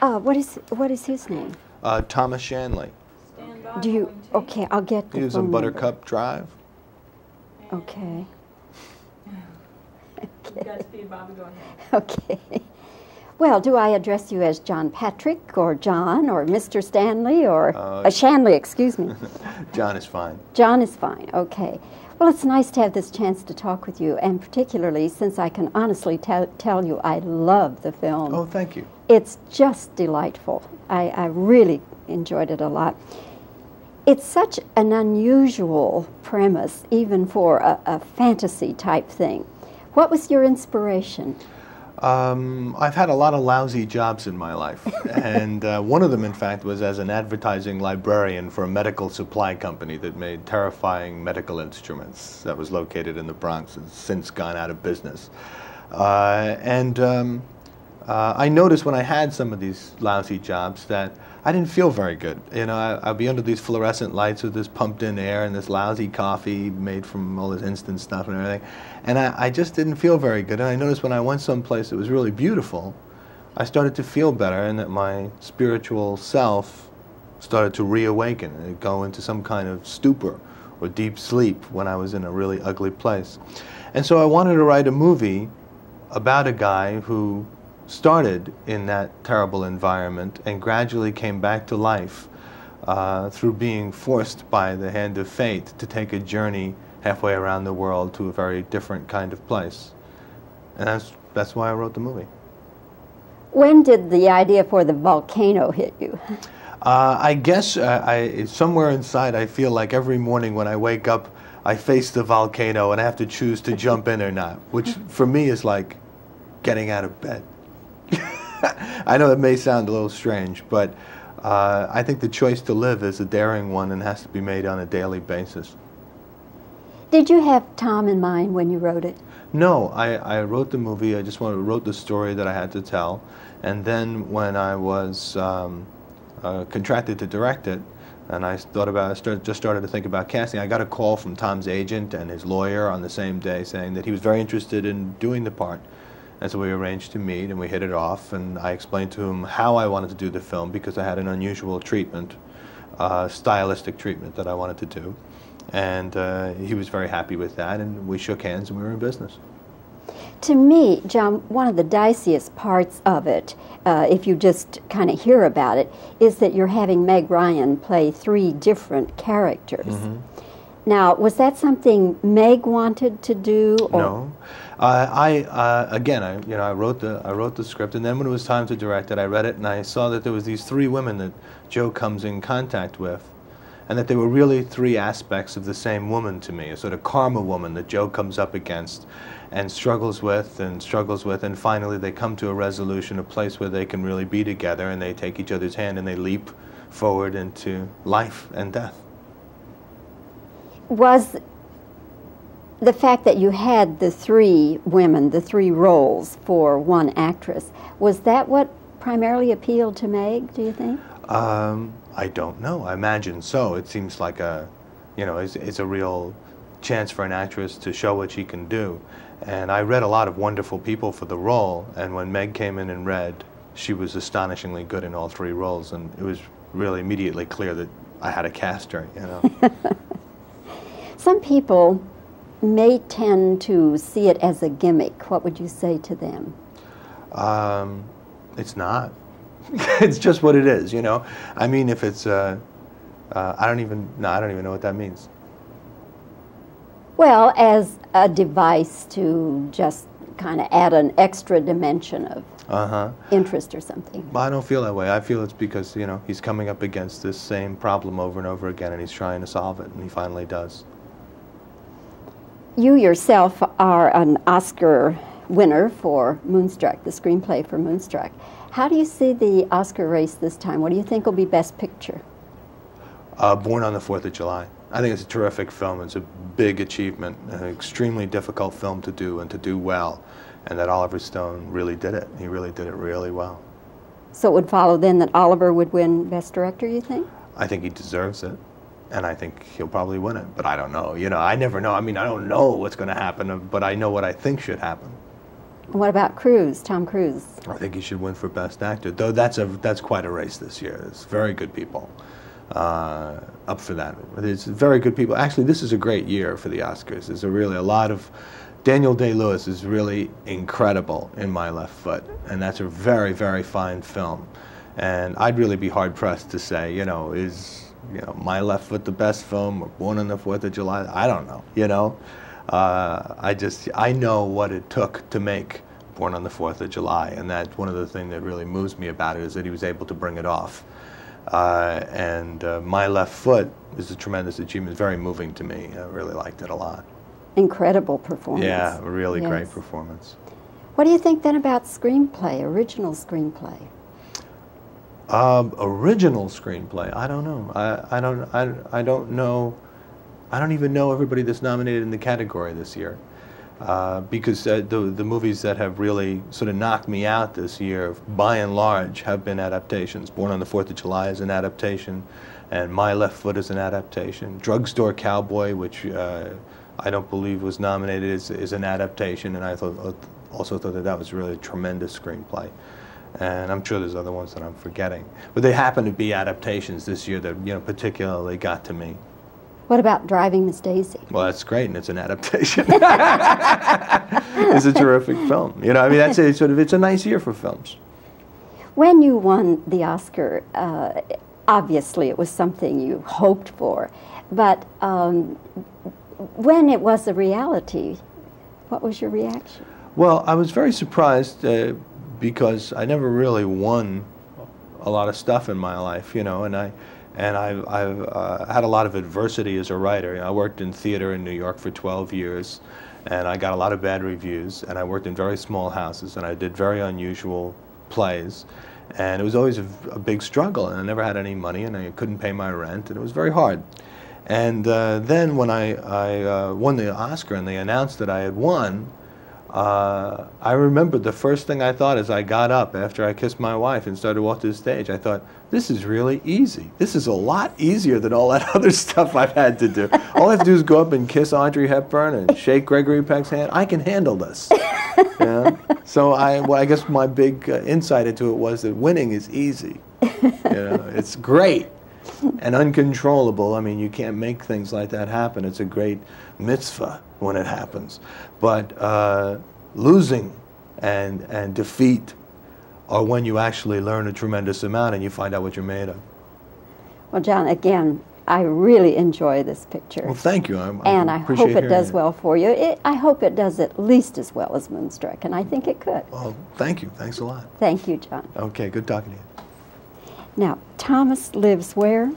Uh, what is what is his name? Uh, Thomas Shanley. Do you? Okay, I'll get the He was phone on number. Buttercup Drive. Okay. Godspeed, Bobbie, go ahead. Okay. Well, do I address you as John Patrick or John or Mr. Stanley or Uh, uh, Shanley? Excuse me. John is fine. John is fine. Okay. Well, it's nice to have this chance to talk with you, and particularly since I can honestly tell tell you I love the film. Oh, thank you. It's just delightful. I, I really enjoyed it a lot. It's such an unusual premise, even for a, a fantasy type thing. What was your inspiration? Um, I've had a lot of lousy jobs in my life, and uh, one of them, in fact, was as an advertising librarian for a medical supply company that made terrifying medical instruments that was located in the Bronx and since gone out of business. Uh, and um, uh, I noticed when I had some of these lousy jobs that I didn't feel very good. You know, I, I'd be under these fluorescent lights with this pumped-in air and this lousy coffee made from all this instant stuff and everything, and I, I just didn't feel very good. And I noticed when I went someplace that was really beautiful, I started to feel better, and that my spiritual self started to reawaken and go into some kind of stupor or deep sleep when I was in a really ugly place. And so I wanted to write a movie about a guy who started in that terrible environment and gradually came back to life uh, through being forced by the hand of fate to take a journey halfway around the world to a very different kind of place. And that's, that's why I wrote the movie. When did the idea for the volcano hit you? Uh, I guess uh, I, somewhere inside I feel like every morning when I wake up, I face the volcano and I have to choose to jump in or not, which for me is like getting out of bed. I know it may sound a little strange, but uh, I think the choice to live is a daring one and has to be made on a daily basis. Did you have Tom in mind when you wrote it? No, I, I wrote the movie. I just wanted, wrote the story that I had to tell, and then when I was um, uh, contracted to direct it, and I thought about, I started, just started to think about casting. I got a call from Tom's agent and his lawyer on the same day saying that he was very interested in doing the part. And so we arranged to meet and we hit it off. And I explained to him how I wanted to do the film because I had an unusual treatment, uh, stylistic treatment that I wanted to do. And uh, he was very happy with that. And we shook hands and we were in business. To me, John, one of the diciest parts of it, uh, if you just kind of hear about it, is that you're having Meg Ryan play three different characters. Mm-hmm. Now, was that something Meg wanted to do? Or No, uh, I uh, again, I you know, I wrote the I wrote the script, and then when it was time to direct it, I read it, and I saw that there was these three women that Joe comes in contact with, and that they were really three aspects of the same woman to me, a sort of karma woman that Joe comes up against, and struggles with and struggles with, and finally they come to a resolution, a place where they can really be together, and they take each other's hand and they leap forward into life and death. Was the fact that you had the three women, the three roles for one actress, was that what primarily appealed to Meg, do you think? Um, I don't know. I imagine so. It seems like a, you know, it's, it's a real chance for an actress to show what she can do. And I read a lot of wonderful people for the role, and when Meg came in and read, she was astonishingly good in all three roles, and it was really immediately clear that I had to cast her, you know. Some people may tend to see it as a gimmick. What would you say to them? Um, it's not. it's just what it is, you know. I mean, if it's, uh, uh, I don't even, no, I don't even know what that means. Well, as a device to just kind of add an extra dimension of Uh huh. interest or something. Well, I don't feel that way. I feel it's because, you know, he's coming up against this same problem over and over again and he's trying to solve it and he finally does. You yourself are an Oscar winner for Moonstruck, the screenplay for Moonstruck. How do you see the Oscar race this time? What do you think will be Best Picture? Uh, Born on the 4th of July. I think it's a terrific film. It's a big achievement, an extremely difficult film to do and to do well. And that Oliver Stone really did it. He really did it really well. So it would follow then that Oliver would win Best Director, you think? I think he deserves it. And I think he'll probably win it. But I don't know. You know, I never know. I mean, I don't know what's going to happen, but I know what I think should happen. What about Cruise, Tom Cruise? I think he should win for Best Actor, though that's a that's quite a race this year. There's very good people uh, up for that. There's very good people. Actually, this is a great year for the Oscars. There's a really a lot of Daniel Day Lewis is really incredible in My Left Foot, and that's a very very fine film. And I'd really be hard pressed to say, you know, is you know My Left Foot the best film or Born on the Fourth of July? I don't know. You know, uh, I just I know what it took to make Born on the Fourth of July, and that's one of the things that really moves me about it is that he was able to bring it off. Uh, and uh, My Left Foot is a tremendous achievement. Very moving to me. I really liked it a lot. Incredible performance. Yeah, really Yes. great performance. What do you think then about screenplay, original screenplay? Um, original screenplay. I don't know. I, I don't. I, I don't know. I don't even know everybody that's nominated in the category this year, uh, because uh, the the movies that have really sort of knocked me out this year, by and large, have been adaptations. Born on the Fourth of July is an adaptation, and My Left Foot is an adaptation. Drugstore Cowboy, which uh, I don't believe was nominated, is, is an adaptation, and I thought also thought that that was really a tremendous screenplay and I'm sure there's other ones that I'm forgetting. But they happen to be adaptations this year that you know particularly got to me. What about Driving Miss Daisy? Well, that's great, and it's an adaptation. it's a terrific film. You know, I mean, that's a sort of it's a nice year for films. When you won the Oscar, uh, obviously it was something you hoped for, but um, when it was a reality, what was your reaction? Well, I was very surprised uh, because I never really won a lot of stuff in my life, you know, and I and I've, I've uh, had a lot of adversity as a writer. You know, I worked in theater in New York for 12 years, and I got a lot of bad reviews. And I worked in very small houses, and I did very unusual plays, and it was always a, a big struggle. And I never had any money, and I couldn't pay my rent, and it was very hard. And uh, then when I, I uh, won the Oscar and they announced that I had won, uh, I remember the first thing I thought as I got up after I kissed my wife and started walking to the stage, I thought, this is really easy. This is a lot easier than all that other stuff I've had to do. All I have to do is go up and kiss Audrey Hepburn and shake Gregory Peck's hand. I can handle this. Yeah? So I, well, I guess my big uh, insight into it was that winning is easy. You know, it's great and uncontrollable. I mean, you can't make things like that happen. It's a great mitzvah when it happens. But uh, losing and, and defeat are when you actually learn a tremendous amount and you find out what you're made of. Well, John, again, I really enjoy this picture. Well, thank you. I'm, and I appreciate hope it does well for you. It, I hope it does at least as well as Moonstruck, and I think it could. Well, thank you. Thanks a lot. Thank you, John. Okay, good talking to you. Now, Thomas lives where?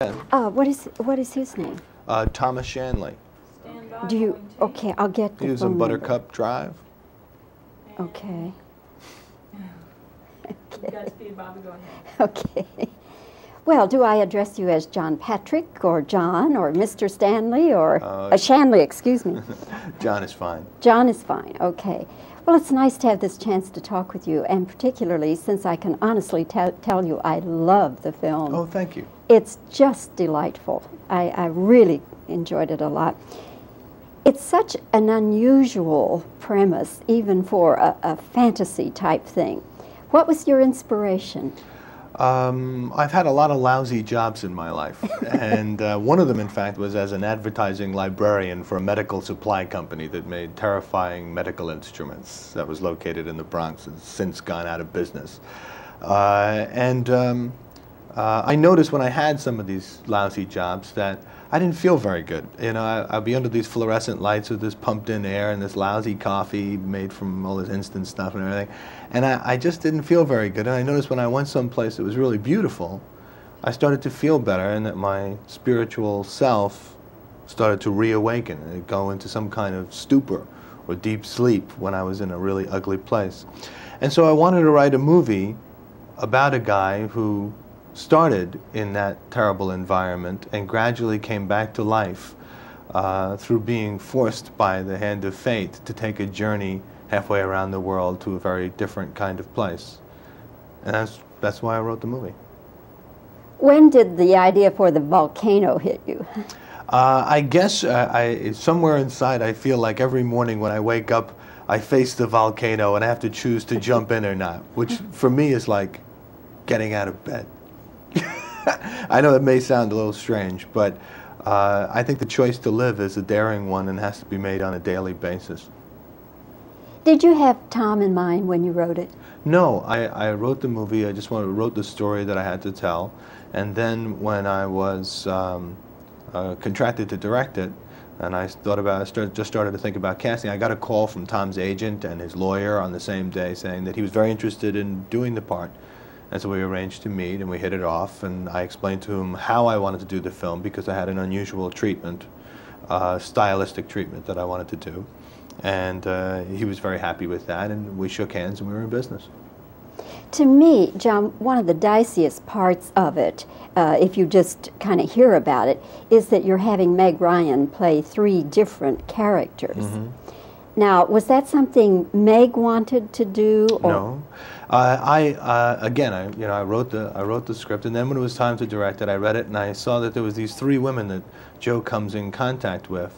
Uh, what is what is his name? Uh, Thomas Shanley. Do you? Okay, I'll get the He was on phone number. Buttercup Drive. Okay. Godspeed, Bobbie, go ahead. Okay. Well, do I address you as John Patrick or John or Mr. Stanley or Uh, uh, Shanley? Excuse me. John is fine. John is fine. Okay. Well, it's nice to have this chance to talk with you, and particularly since I can honestly tell tell you I love the film. Oh, thank you. It's just delightful. I, I really enjoyed it a lot. It's such an unusual premise, even for a, a fantasy type thing. What was your inspiration? Um, I've had a lot of lousy jobs in my life, and uh, one of them, in fact, was as an advertising librarian for a medical supply company that made terrifying medical instruments that was located in the Bronx and since gone out of business. Uh, and um, uh, I noticed when I had some of these lousy jobs that I didn't feel very good. You know, I, I'd be under these fluorescent lights with this pumped in air and this lousy coffee made from all this instant stuff and everything. And I, I just didn't feel very good. And I noticed when I went someplace that was really beautiful, I started to feel better and that my spiritual self started to reawaken and go into some kind of stupor or deep sleep when I was in a really ugly place. And so I wanted to write a movie about a guy who started in that terrible environment and gradually came back to life uh, through being forced by the hand of fate to take a journey halfway around the world to a very different kind of place. And that's, that's why I wrote the movie. When did the idea for the volcano hit you? Uh, I guess uh, I, somewhere inside I feel like every morning when I wake up, I face the volcano and I have to choose to jump in or not, which for me is like getting out of bed. I know it may sound a little strange, but uh, I think the choice to live is a daring one and has to be made on a daily basis. Did you have Tom in mind when you wrote it? No, I, I wrote the movie. I just wrote the story that I had to tell. And then when I was um, uh, contracted to direct it, and I thought about, I started, just started to think about casting. I got a call from Tom's agent and his lawyer on the same day saying that he was very interested in doing the part. And so we arranged to meet and we hit it off. And I explained to him how I wanted to do the film because I had an unusual treatment, uh, stylistic treatment that I wanted to do. And uh, he was very happy with that. And we shook hands and we were in business. To me, John, one of the diciest parts of it, uh, if you just kind of hear about it, is that you're having Meg Ryan play three different characters. Mm-hmm. Now, was that something Meg wanted to do? no, uh, I uh, again, I you know, I wrote the I wrote the script, and then when it was time to direct it, I read it, and I saw that there was these three women that Joe comes in contact with,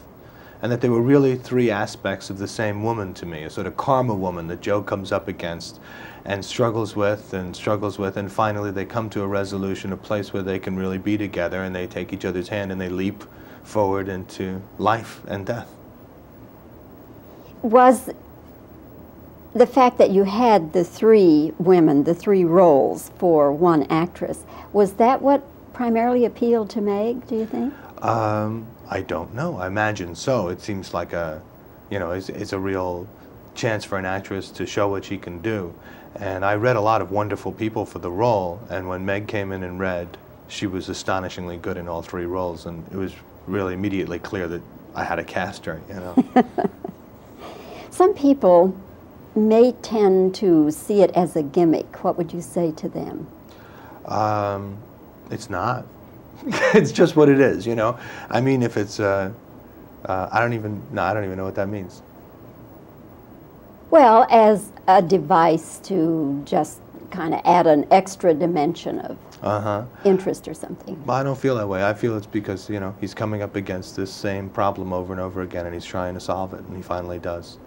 and that they were really three aspects of the same woman to me, a sort of karma woman that Joe comes up against, and struggles with and struggles with, and finally they come to a resolution, a place where they can really be together, and they take each other's hand and they leap forward into life and death. Was the fact that you had the three women, the three roles for one actress, was that what primarily appealed to Meg, do you think? Um, I don't know. I imagine so. It seems like a, you know, it's, it's a real chance for an actress to show what she can do. And I read a lot of wonderful people for the role, and when Meg came in and read, she was astonishingly good in all three roles, and it was really immediately clear that I had a cast her, you know. Some people may tend to see it as a gimmick. What would you say to them? Um, it's not. it's just what it is, you know. I mean, if it's, uh, uh, I don't even, no, I don't even know what that means. Well, as a device to just kind of add an extra dimension of uh-huh. interest or something. Well, I don't feel that way. I feel it's because, you know, he's coming up against this same problem over and over again and he's trying to solve it, and he finally does.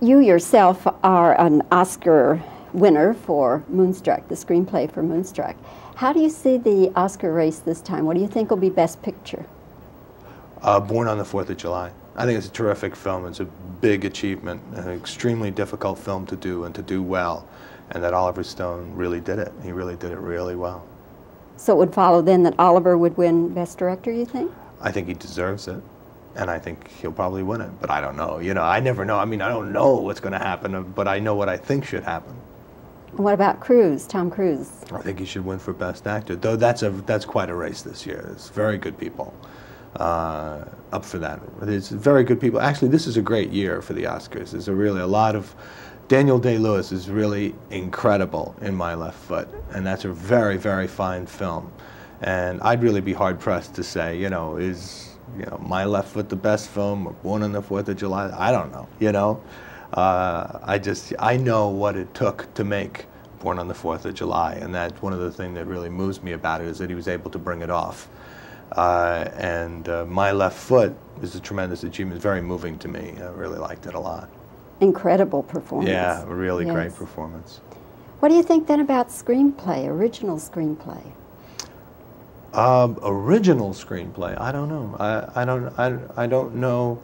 You yourself are an Oscar winner for Moonstruck, the screenplay for Moonstruck. How do you see the Oscar race this time? What do you think will be Best Picture? Uh, Born on the Fourth of July. I think it's a terrific film. It's a big achievement, an extremely difficult film to do and to do well, and that Oliver Stone really did it. He really did it really well. So it would follow then that Oliver would win Best Director, you think? I think he deserves it, and I think he'll probably win it, but I don't know. You know, I never know. I mean, I don't know what's going to happen, but I know what I think should happen. What about Cruise, Tom Cruise? I think he should win for Best Actor, though that's, a, that's quite a race this year. It's very good people uh, up for that. It's very good people. Actually, this is a great year for the Oscars. There's a really a lot of. Daniel Day Lewis is really incredible in My Left Foot, and that's a very, very fine film. And I'd really be hard pressed to say, you know, is you know My Left Foot the best film or Born on the Fourth of July? I don't know. You know, uh, I just I know what it took to make Born on the Fourth of July, and that's one of the things that really moves me about it is that he was able to bring it off. Uh, and uh, My Left Foot is a tremendous achievement. Very moving to me. I really liked it a lot. Incredible performance. Yeah, really yes. great performance. What do you think then about screenplay, original screenplay? Um, original screenplay. I don't know. I, I don't. I, I don't know.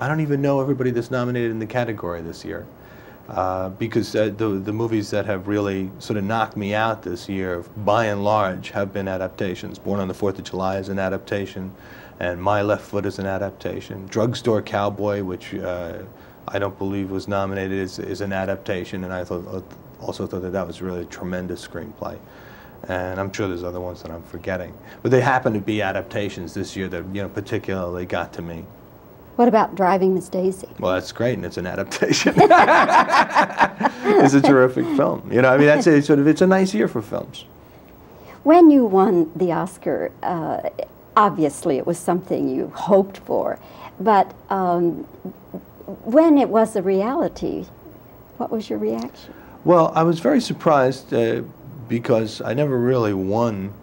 I don't even know everybody that's nominated in the category this year. Uh, because uh, the, the movies that have really sort of knocked me out this year, by and large, have been adaptations. Born on the Fourth of July is an adaptation, and My Left Foot is an adaptation. Drugstore Cowboy, which uh, I don't believe was nominated, is, is an adaptation, and I thought, also thought that that was really a tremendous screenplay. And I'm sure there's other ones that I'm forgetting. But they happen to be adaptations this year that you know particularly got to me. What about Driving Miss Daisy? Well, that's great, and it's an adaptation. it's a terrific film. You know, I mean, that's a, sort of it's a nice year for films. When you won the Oscar, uh, obviously it was something you hoped for, but um, when it was a reality, what was your reaction? Well, I was very surprised uh, because I never really won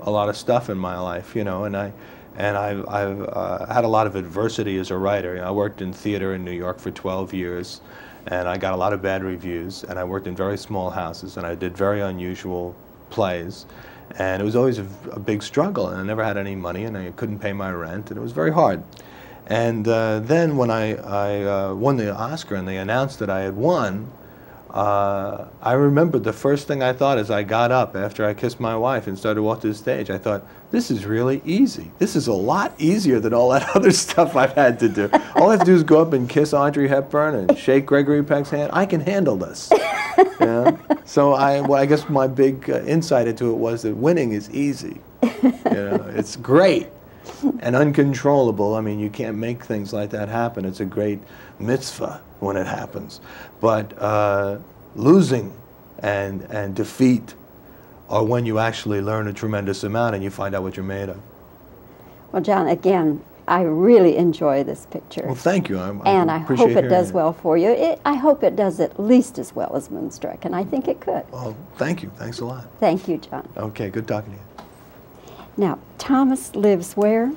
a lot of stuff in my life, you know, and I and I've, I've uh, had a lot of adversity as a writer. You know, I worked in theater in New York for 12 years, and I got a lot of bad reviews. And I worked in very small houses, and I did very unusual plays. And it was always a, a big struggle, and I never had any money, and I couldn't pay my rent, and it was very hard. And uh, then when I, I uh, won the Oscar and they announced that I had won, uh, I remember the first thing I thought as I got up after I kissed my wife and started to walk to the stage, I thought, this is really easy. This is a lot easier than all that other stuff I've had to do. All I have to do is go up and kiss Audrey Hepburn and shake Gregory Peck's hand. I can handle this. Yeah? So I, well, I guess my big uh, insight into it was that winning is easy. You know, it's great and uncontrollable. I mean, you can't make things like that happen. It's a great mitzvah when it happens. But uh, losing and, and defeat are when you actually learn a tremendous amount and you find out what you're made of. Well, John, again, I really enjoy this picture. Well, thank you. I, and I appreciate hope it does hearing well for you. It, I hope it does at least as well as Moonstruck, and I think it could. Well, thank you. Thanks a lot. Thank you, John. Okay, good talking to you. Now, Thomas lives where?